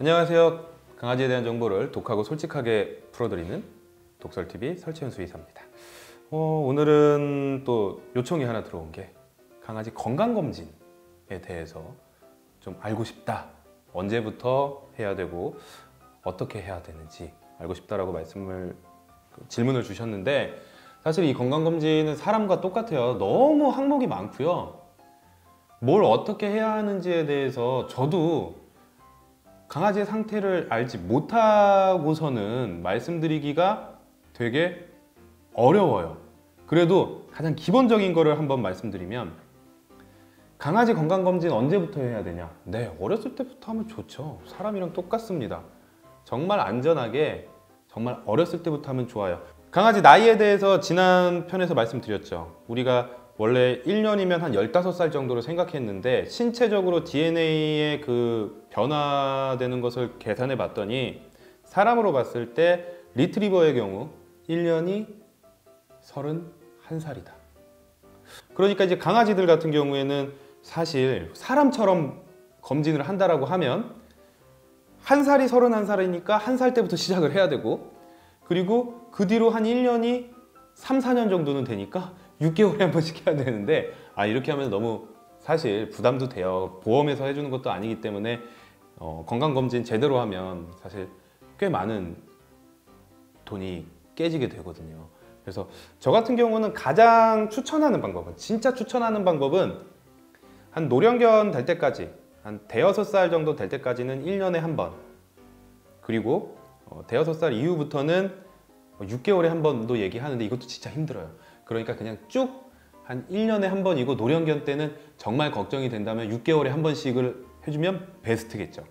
안녕하세요. 강아지에 대한 정보를 독하고 솔직하게 풀어드리는 독설TV 설치현 수의사입니다. 어, 오늘은 또 요청이 하나 들어온 게 강아지 건강검진에 대해서 좀 알고 싶다. 언제부터 해야 되고 어떻게 해야 되는지 알고 싶다라고 말씀을 그 질문을 주셨는데 사실 이 건강검진은 사람과 똑같아요. 너무 항목이 많고요. 뭘 어떻게 해야 하는지에 대해서 저도 강아지의 상태를 알지 못하고서는 말씀드리기가 되게 어려워요. 그래도 가장 기본적인 거를 한번 말씀드리면 강아지 건강검진 언제부터 해야 되냐? 네, 어렸을 때부터 하면 좋죠. 사람이랑 똑같습니다. 정말 안전하게 정말 어렸을 때부터 하면 좋아요. 강아지 나이에 대해서 지난 편에서 말씀드렸죠. 우리가 원래 1년이면 한 15살 정도로 생각했는데 신체적으로 DNA의 그 변화되는 것을 계산해 봤더니 사람으로 봤을 때 리트리버의 경우 1년이 31살이다. 그러니까 이제 강아지들 같은 경우에는 사실 사람처럼 검진을 한다라고 하면 한 살이 31살이니까 한 살 때부터 시작을 해야 되고 그리고 그 뒤로 한 1년이 3, 4년 정도는 되니까 6개월에 한 번씩 해야 되는데 아 이렇게 하면 너무 사실 부담도 돼요. 보험에서 해주는 것도 아니기 때문에 어, 건강검진 제대로 하면 사실 꽤 많은 돈이 깨지게 되거든요. 그래서 저 같은 경우는 가장 추천하는 방법은 진짜 추천하는 방법은 한 노령견 될 때까지 한 대여섯 살 정도 될 때까지는 1년에 한 번 그리고 어, 대여섯 살 이후부터는 6개월에 한 번도 얘기하는데 이것도 진짜 힘들어요. 그러니까 그냥 쭉 한 1년에 한 번이고 노령견 때는 정말 걱정이 된다면 6개월에 한 번씩을 해주면 베스트겠죠.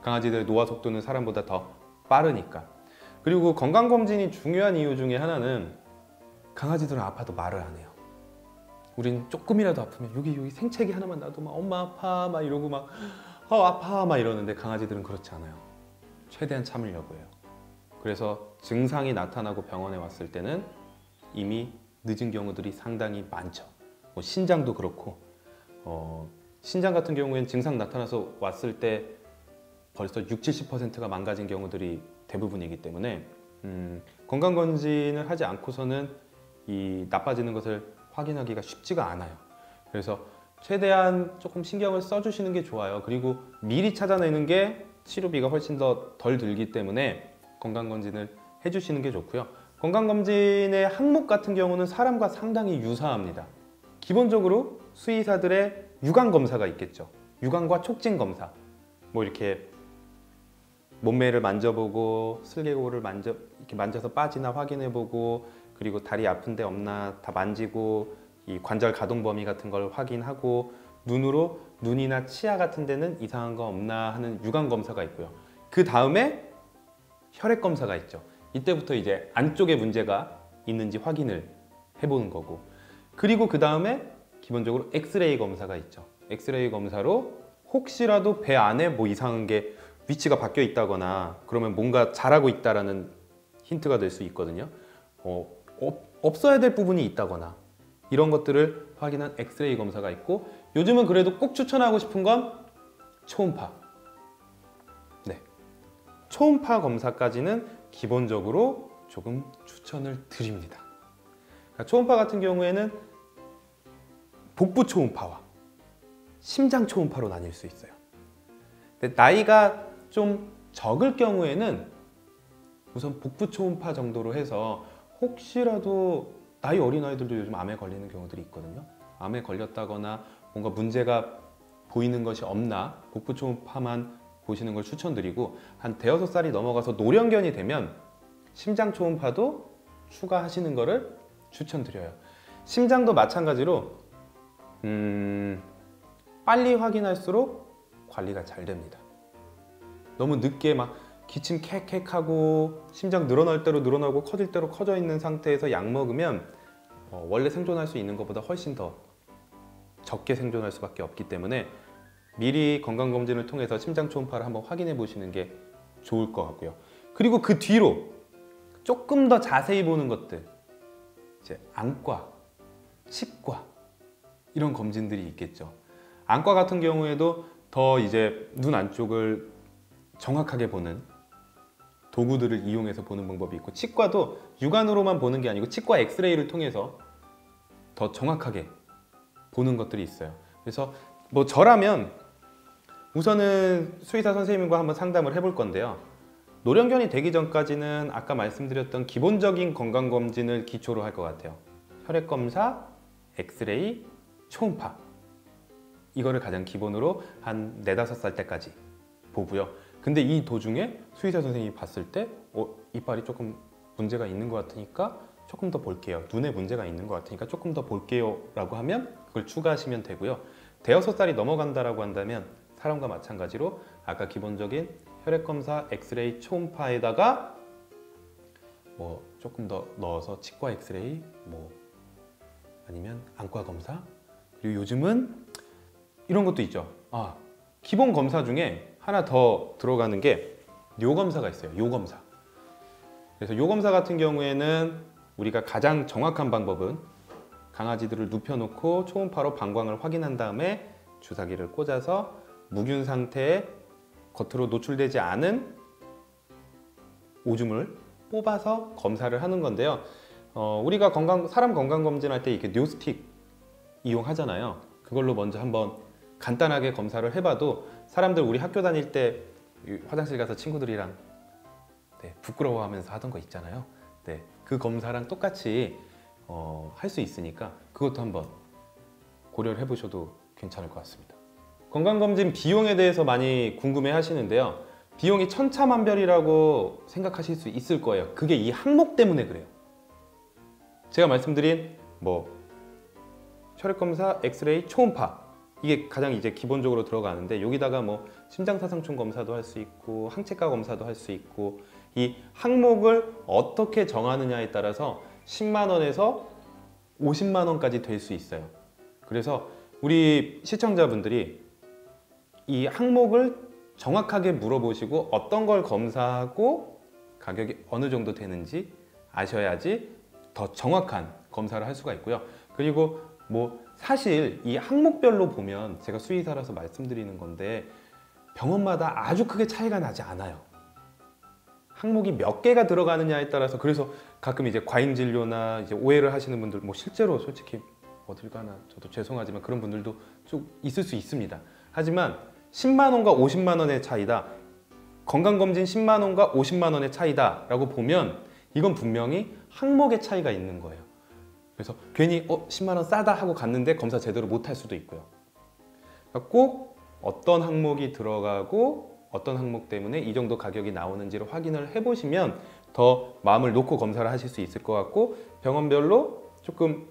강아지들의 노화 속도는 사람보다 더 빠르니까. 그리고 건강검진이 중요한 이유 중에 하나는 강아지들은 아파도 말을 안 해요. 우린 조금이라도 아프면 여기 여기 생채기 하나만 나도 막 엄마 아파 막 이러고 막 어, 아파 막 이러는데 강아지들은 그렇지 않아요. 최대한 참으려고 해요. 그래서 증상이 나타나고 병원에 왔을 때는 이미 늦은 경우들이 상당히 많죠. 뭐 신장도 그렇고 어, 신장 같은 경우에는 증상 나타나서 왔을 때 벌써 6, 70%가 망가진 경우들이 대부분이기 때문에 음, 건강검진을 하지 않고서는 이 나빠지는 것을 확인하기가 쉽지가 않아요. 그래서 최대한 조금 신경을 써주시는 게 좋아요. 그리고 미리 찾아내는 게 치료비가 훨씬 더 덜 들기 때문에 건강검진을 해주시는 게 좋고요. 건강검진의 항목 같은 경우는 사람과 상당히 유사합니다. 기본적으로 수의사들의 유관 검사가 있겠죠. 유관과 촉진 검사. 뭐 이렇게 몸매를 만져보고 슬개골을 만져 이렇게 만져서 빠지나 확인해보고 그리고 다리 아픈 데 없나 다 만지고 이 관절 가동 범위 같은 걸 확인하고 눈으로 눈이나 치아 같은 데는 이상한 거 없나 하는 유관 검사가 있고요. 그 다음에 혈액 검사가 있죠. 이때부터 이제 안쪽에 문제가 있는지 확인을 해보는 거고 그리고 그 다음에 기본적으로 엑스레이 검사가 있죠. 엑스레이 검사로 혹시라도 배 안에 뭐 이상한 게 위치가 바뀌어 있다거나 그러면 뭔가 잘하고 있다라는 힌트가 될 수 있거든요. 어, 없어야 될 부분이 있다거나 이런 것들을 확인한 엑스레이 검사가 있고 요즘은 그래도 꼭 추천하고 싶은 건 초음파. 네. 초음파 검사까지는 기본적으로 조금 추천을 드립니다. 그러니까 초음파 같은 경우에는 복부 초음파와 심장 초음파로 나뉠 수 있어요. 나이가 좀 적을 경우에는 우선 복부 초음파 정도로 해서 혹시라도 나이 어린 아이들도 요즘 암에 걸리는 경우들이 있거든요. 암에 걸렸다거나 뭔가 문제가 보이는 것이 없나 복부 초음파만 보시는 걸 추천드리고 한 대여섯 살이 넘어가서 노령견이 되면 심장 초음파도 추가하시는 것을 추천드려요. 심장도 마찬가지로 음, 빨리 확인할수록 관리가 잘 됩니다. 너무 늦게 막 기침 캑캑하고 심장 늘어날 대로 늘어나고 커질 대로 커져 있는 상태에서 약 먹으면 어, 원래 생존할 수 있는 것보다 훨씬 더 적게 생존할 수밖에 없기 때문에 미리 건강검진을 통해서 심장 초음파를 한번 확인해 보시는 게 좋을 것 같고요. 그리고 그 뒤로 조금 더 자세히 보는 것들 이제 안과, 치과 이런 검진들이 있겠죠. 안과 같은 경우에도 더 이제 눈 안쪽을 정확하게 보는 도구들을 이용해서 보는 방법이 있고 치과도 육안으로만 보는 게 아니고 치과 엑스레이를 통해서 더 정확하게 보는 것들이 있어요. 그래서 뭐 저라면 우선은 수의사 선생님과 한번 상담을 해볼 건데요. 노령견이 되기 전까지는 아까 말씀드렸던 기본적인 건강 검진을 기초로 할 것 같아요. 혈액 검사, 엑스레이, 초음파 이거를 가장 기본으로 한 네다섯 살 때까지 보고요. 근데 이 도중에 수의사 선생님이 봤을 때 어, 이빨이 조금 문제가 있는 것 같으니까 조금 더 볼게요. 눈에 문제가 있는 것 같으니까 조금 더 볼게요. 라고 하면 그걸 추가하시면 되고요. 대여섯 살이 넘어간다라고 한다면 사람과 마찬가지로 아까 기본적인 혈액 검사, 엑스레이, 초음파에다가 뭐 조금 더 넣어서 치과 엑스레이, 뭐 아니면 안과 검사 그리고 요즘은 이런 것도 있죠. 아 기본 검사 중에 하나 더 들어가는 게 요 검사가 있어요. 요 검사. 그래서 요 검사 같은 경우에는 우리가 가장 정확한 방법은 강아지들을 눕혀놓고 초음파로 방광을 확인한 다음에 주사기를 꽂아서 무균 상태에 겉으로 노출되지 않은 오줌을 뽑아서 검사를 하는 건데요. 어, 우리가 건강 사람 건강 검진할 때 이렇게 뉴스틱 이용하잖아요. 그걸로 먼저 한번 간단하게 검사를 해봐도 사람들 우리 학교 다닐 때 화장실 가서 친구들이랑 네, 부끄러워하면서 하던 거 있잖아요. 네, 그 검사랑 똑같이 어, 할 수 있으니까 그것도 한번 고려를 해보셔도 괜찮을 것 같습니다. 건강검진 비용에 대해서 많이 궁금해 하시는데요. 비용이 천차만별이라고 생각하실 수 있을 거예요. 그게 이 항목 때문에 그래요. 제가 말씀드린 뭐 혈액검사, 엑스레이, 초음파 이게 가장 이제 기본적으로 들어가는데 여기다가 뭐 심장사상충 검사도 할 수 있고 항체가 검사도 할 수 있고 이 항목을 어떻게 정하느냐에 따라서 10만 원에서 50만 원까지 될 수 있어요. 그래서 우리 시청자분들이 이 항목을 정확하게 물어보시고 어떤 걸 검사하고 가격이 어느 정도 되는지 아셔야지 더 정확한 검사를 할 수가 있고요. 그리고 뭐 사실 이 항목별로 보면 제가 수의사라서 말씀드리는 건데 병원마다 아주 크게 차이가 나지 않아요. 항목이 몇 개가 들어가느냐에 따라서 그래서 가끔 이제 과잉 진료나 이제 오해를 하시는 분들 뭐 실제로 솔직히 어딜 가나 저도 죄송하지만 그런 분들도 좀 있을 수 있습니다. 하지만 10만 원과 50만 원의 차이다. 건강검진 10만 원과 50만 원의 차이다 라고 보면 이건 분명히 항목의 차이가 있는 거예요. 그래서 괜히 어 10만 원 싸다 하고 갔는데 검사 제대로 못 할 수도 있고요. 그러니까 꼭 어떤 항목이 들어가고 어떤 항목 때문에 이 정도 가격이 나오는지를 확인을 해보시면 더 마음을 놓고 검사를 하실 수 있을 것 같고 병원별로 조금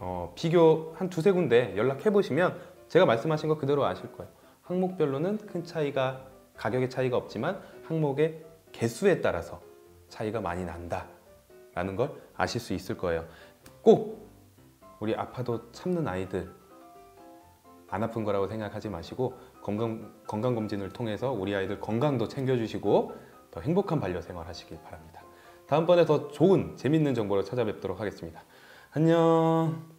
어, 비교 한 두세 군데 연락해 보시면 제가 말씀하신 거 그대로 아실 거예요. 항목별로는 큰 차이가 가격의 차이가 없지만 항목의 개수에 따라서 차이가 많이 난다 라는 걸 아실 수 있을 거예요. 꼭 우리 아파도 참는 아이들 안 아픈 거라고 생각하지 마시고 건강 건강 검진을 통해서 우리 아이들 건강도 챙겨주시고 더 행복한 반려생활 하시길 바랍니다. 다음번에 더 좋은 재밌는 정보로 찾아뵙도록 하겠습니다. 안녕.